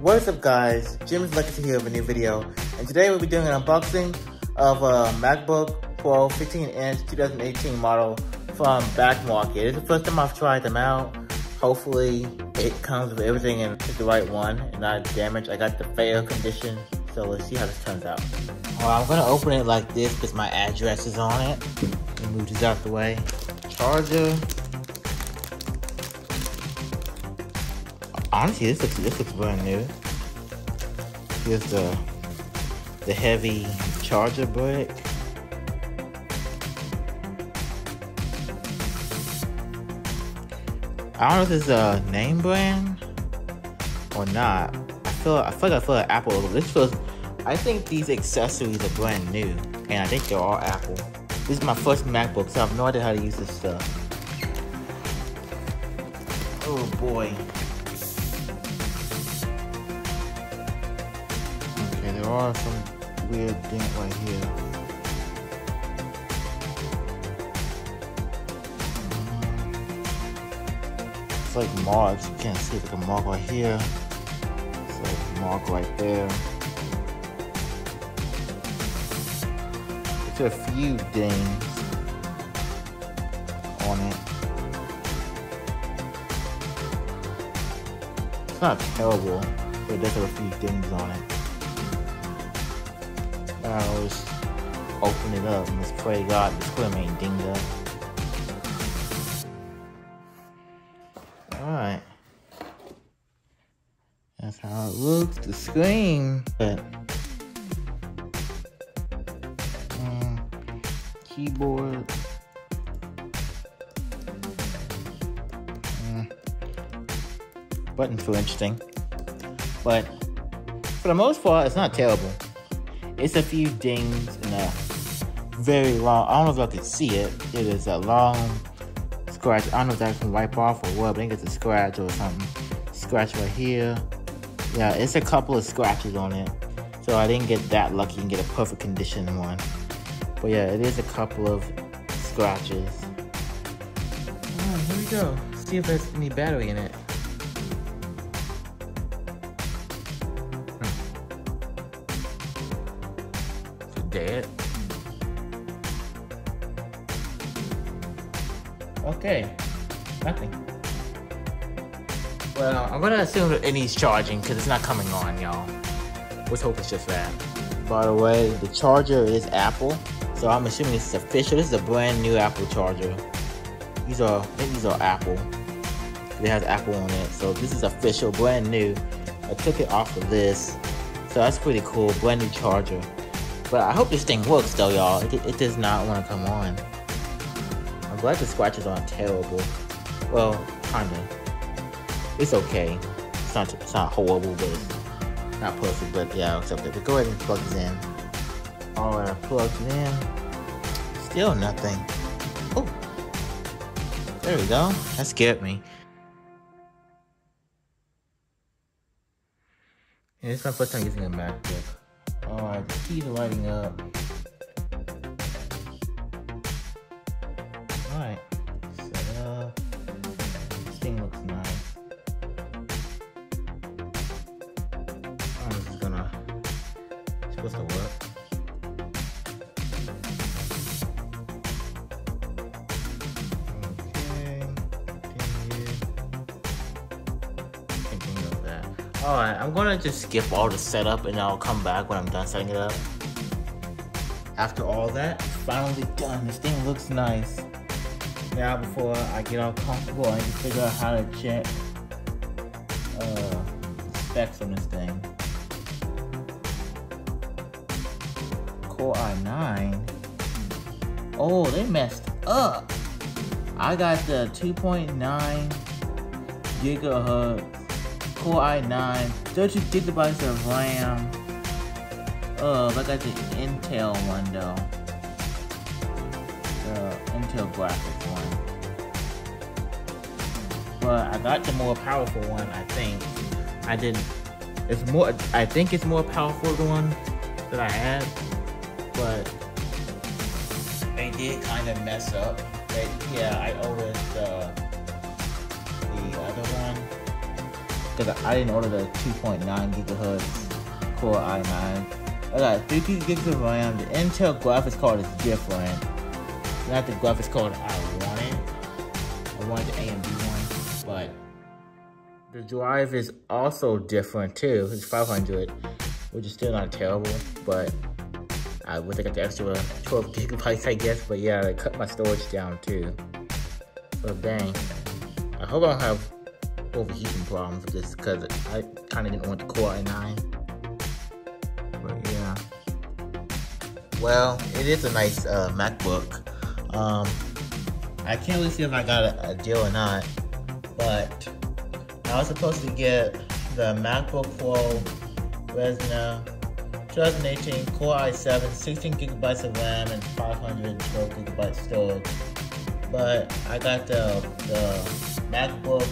What's up guys, Jim's Legacy here with a new video, and today we'll be doing an unboxing of a MacBook Pro 15 inch 2018 model from Back Market. It's the first time I've tried them out. Hopefully it comes with everything and it's the right one and not damaged. I got the fair condition, so let's see how this turns out. Well, I'm gonna open it like this because my address is on it. Move this out the way. Charger. Honestly, this looks this looks brand new. Here's the the heavy charger brick. I don't know if this is a name brand or not. I feel I feel like I feel like Apple. This feels. I think these accessories are brand new, and I think they're all Apple. This is my first MacBook, so I have no idea how to use this stuff. Oh boy. There are some weird dent right here. It's like marks. You can't see it's like a mark right here. It's like mark right there. It's a few dings on it. It's not terrible, but it does have a few dings on it. I'll just open it up and let's pray God this clip ain't dinged up. Alright. That's how it looks, the screen. But um, keyboard. Mm. Buttons feel interesting. But for the most part, it's not terrible. It's a few dings and a very long, I don't know if y'all can see it. It is a long scratch. I don't know if that can wipe off or what, but I think it's a scratch or something. Scratch right here. Yeah, it's a couple of scratches on it. So I didn't get that lucky and get a perfect condition one. But yeah, it is a couple of scratches. Alright, here we go. See if there's any battery in it. Dead. Okay, nothing. Well, I'm gonna assume that it needs charging because it's not coming on, y'all. Let's hope it's just that. By the way, the charger is Apple, so I'm assuming this is official. This is a brand new Apple charger. These are, I think these are Apple. It has Apple on it, so this is official, brand new. I took it off of this, so that's pretty cool. Brand new charger. But I hope this thing works though, y'all. It, it, does not want to come on. I'm glad the scratches aren't terrible. Well, kinda. It's okay. It's not, it's not horrible, but it's not perfect. But yeah, it's okay. But go ahead and plug this in. Alright, I plugged it in. Still nothing. Oh. There we go. That scared me. This is my first time using a MacBook. Alright, the keys are lighting up. Alright, set up. This thing looks nice. I'm just gonna, it's supposed to work. Alright, I'm gonna just skip all the setup and I'll come back when I'm done setting it up. After all that, finally done. This thing looks nice. Now before I get all comfortable, I need to figure out how to check uh, specs on this thing. Core i9. Oh, they messed up. I got the 2.9 gigahertz Core i9, 30 gigabytes of RAM. Oh, I got the Intel one though. The Intel graphics one. But I got the more powerful one, I think. I didn't. It's more. I think it's more powerful the one that I had, but they did kind of mess up. But yeah, I ordered the because I didn't order the 2.9 gigahertz Core i9. I got 3 gigs of RAM. The Intel graphics card is different. Not the graphics card I wanted. I wanted the AMD one, but the drive is also different too. It's 500, which is still not terrible, but I wish I got the extra 12 gigabytes, I guess. But yeah, I cut my storage down too. But dang, I hope I don't have overheating problems this because I kind of didn't want the Core i9. But yeah. Well, it is a nice uh, MacBook. Um, I can't really see if I got a, a deal or not, but I was supposed to get the MacBook Pro Retina 2018 Core i7, 16 gigabytes of RAM and 512 gigabytes storage. But I got the, the MacBook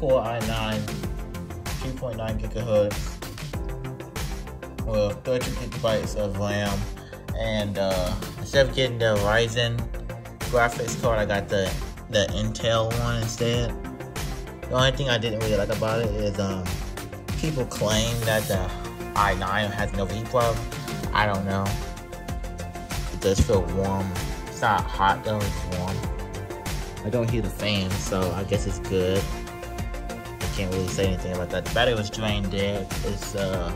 Core i9 2.9 gigahertz with 30 gigabytes of RAM. And uh, instead of getting the Ryzen graphics card, I got the the Intel one instead. The only thing I didn't really like about it is um, people claim that the i9 has no heat problem. I don't know. It does feel warm. It's not hot though, it's warm. I don't hear the fan, so I guess it's good. Can't really say anything about that. The battery was drained dead. It's uh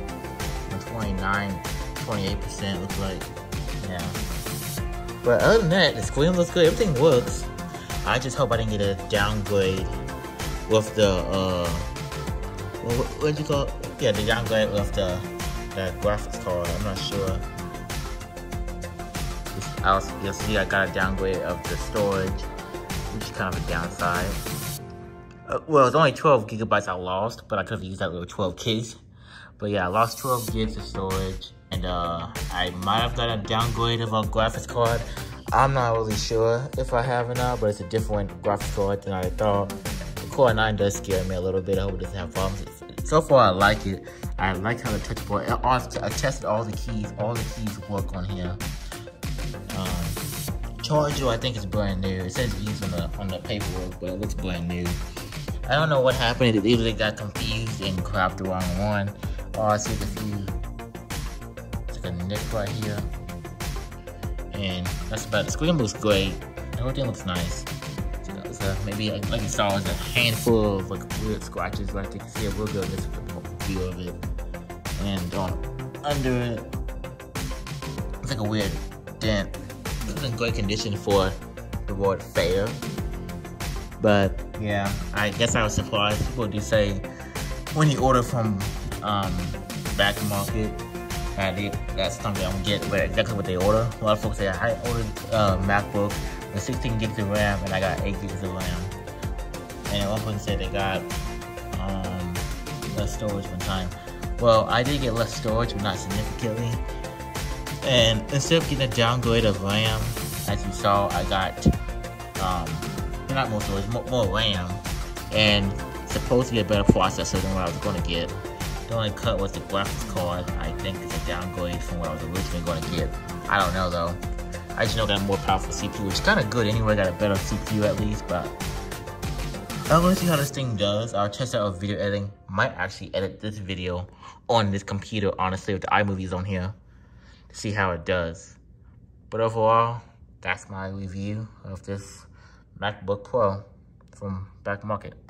29, 28% looks like. Yeah. But other than that, the screen looks good. Everything works. I just hope I didn't get a downgrade with the uh, what what you call? It? Yeah, the downgrade with the the graphics card. I'm not sure. Also, you'll see I got a downgrade of the storage, which is kind of a downside. Uh, well, it's only 12 gigabytes I lost, but I could have used that little 12 case. But yeah, I lost 12 gigs of storage, and uh, I might have got a downgrade of a graphics card. I'm not really sure if I have or not, but it's a different graphics card than I thought. The Core 9 does scare me a little bit. I hope it doesn't have problems. So far, I like it. I like how the touch bar, I tested all the keys. All the keys work on here. Um, charger, I think is brand new. It says used on the, on the paperwork, but it looks brand new. I don't know what happened. It either they got confused and grabbed the wrong one. Oh, I see the few. It's like a nick right here. And that's about it. The screen looks great. Everything looks nice. So, so maybe, like, like you saw, there's a handful of like weird scratches there. You can see a real good view of it. And under it, it's like a weird dent. It's in great condition for the word fair. But yeah, I guess I was surprised. People do say when you order from um, back market, that they, that's something I'm get but exactly what they order. A lot of folks say I ordered uh, MacBook with 16 gigs of RAM and I got 8 gigs of RAM. And one person said they got um, less storage one time. Well, I did get less storage, but not significantly. And instead of getting a downgrade of RAM, as you saw, I got um, not more storage, more, more RAM, and supposed to be a better processor than what I was going to get. The only cut was the graphics card. I think it's a downgrade from what I was originally going to get. I don't know though. I just know got a more powerful CPU, which is kind of good anyway. Got a better CPU at least, but I'm gonna see how this thing does. I'll test out video editing. Might actually edit this video on this computer, honestly, with the iMovies on here to see how it does. But overall, that's my review of this MacBook Pro from Back Market.